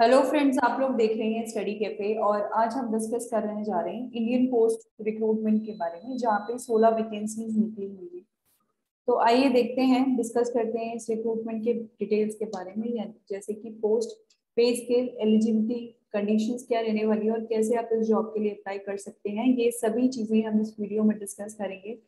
Hello friends आप लोग देख रहे हैं स्टडी कैफ़े और आज हम डिस्कस करने जा रहे हैं इंडियन पोस्ट रिक्रूटमेंट के बारे में, जहाँ पे 16 वैकेंसीज निकली हुई है। तो आइए देखते हैं डिस्कस करते हैं इस रिक्रूटमेंट के डिटेल्स के बारे में जैसे कि पोस्ट पे स्केल एलिजिबिलिटी कंडीशंस क्या रहने वाली है और कैसे आप इस जॉब के लिए अप्लाई कर सकते हैं। ये सभी चीज़ें हम इस वीडियो में डिस्कस करेंगे।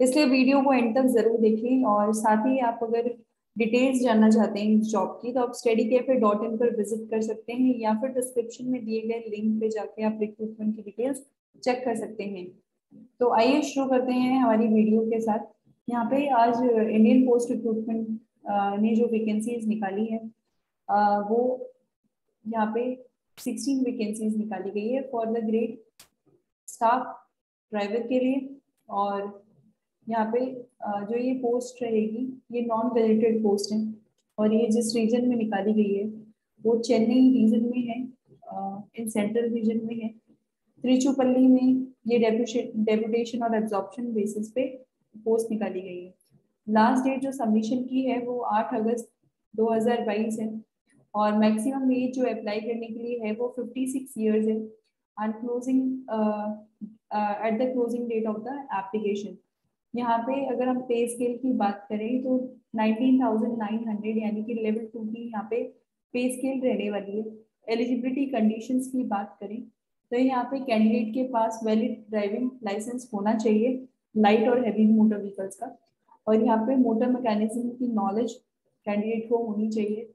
इसलिए वीडियो को एंड तक ज़रूर देखें और साथ ही आप अगर डिटेल्स जानना चाहते हैं इस जॉब की तो आप स्टडी कैफ़े डॉट इन पर विज़िट कर सकते हैं या फिर डिस्क्रिप्शन में दिए गए लिंक पे जाके आप रिक्रूटमेंट की डिटेल्स चेक कर सकते हैं। तो आइए शुरू करते हैं हमारी वीडियो के साथ। यहाँ पे आज इंडियन पोस्ट रिक्रूटमेंट ने जो वैकेंसीज निकाली है वो यहाँ पे 16 वैकेंसीज निकाली गई है for the grade staff driver के लिए और यहाँ पे जो ये पोस्ट रहेगी, ये नॉन गजेटेड पोस्ट है और ये जिस रीजन में निकाली गई है, वो चेन्नई रीजन में है इन सेंट्रल रीजन में है। त्रिचुपल्ली में ये डेपुटेशन और एब्जॉर्प्शन बेसिस पे पोस्ट निकाली गई है। लास्ट डेट जो सबमिशन की है, वो 8 अगस्त 2022 है और मैक्सिमम एज जो अप्लाई करने के लिए है, वो 56 इयर्स है। And closing at the closing date of the application यहाँ पे अगर हम पे स्केल की बात करें तो 19,900 यानी कि लेवल टू की यहाँ पे पे स्केल रहने वाली है। एलिजिबिलिटी कंडीशंस की बात करें तो यहाँ पे कैंडिडेट के पास वैलिड ड्राइविंग लाइसेंस होना चाहिए लाइट और हैवी मोटर व्हीकल्स का। और यहाँ पे मोटर मैकेनिज्म की नॉलेज कैंडिडेट को होनी चाहिए।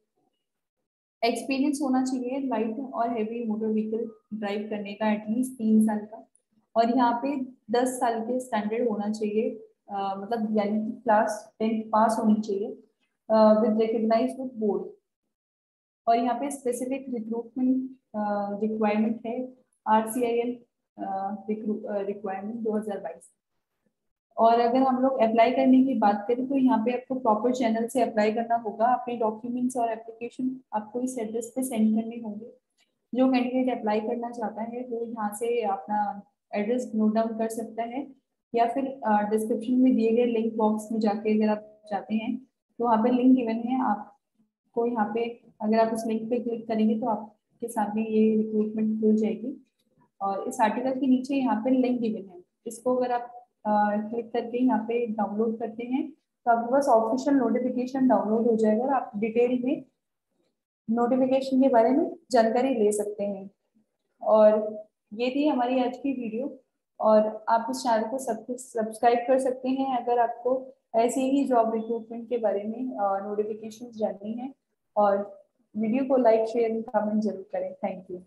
एक्सपीरियंस होना चाहिए लाइट और हैवी मोटर व्हीकल ड्राइव करने का एटलीस्ट तीन साल का। और यहाँ पे दस साल के स्टैंडर्ड होना चाहिए। मतलब यानी कि क्लास टेंथ पास होनी चाहिए विद रिकग्नाइज विद बोर्ड और यहाँ पे स्पेसिफिक रिक्रूटमेंट रिक्वायरमेंट है R C I L requirement दो हज़ार बाईस। और अगर हम लोग अप्लाई करने की बात करें तो यहाँ पे आपको प्रॉपर चैनल से अप्लाई करना होगा। अपने डॉक्यूमेंट्स और एप्लीकेशन आपको इस एड्रेस पे सेंड करने होंगे। जो कैंडिडेट अप्लाई करना चाहता है, वो यहाँ से अपना एड्रेस नोट डाउन कर सकता है। या फिर डिस्क्रिप्शन में दिए गए लिंक बॉक्स में जाके अगर आप चाहते हैं तो वहाँ पे लिंक गिवन है। आपको यहाँ पे, अगर आप उस लिंक पे क्लिक करेंगे तो आपके सामने ये रिक्रूटमेंट खुल जाएगी। और इस आर्टिकल के नीचे यहाँ पे लिंक गिवन है। इसको अगर आप क्लिक करके यहाँ पे डाउनलोड करते हैं तो आपके पास ऑफिशियल नोटिफिकेशन डाउनलोड हो जाएगा और आप डिटेल में नोटिफिकेशन के बारे में जानकारी ले सकते हैं। और ये थी हमारी आज की वीडियो और आप इस चैनल को सब सब्सक्राइब कर सकते हैं अगर आपको ऐसे ही जॉब रिक्रूटमेंट के बारे में नोटिफिकेशन जाननी है। और वीडियो को लाइक शेयर कमेंट ज़रूर करें। Thank you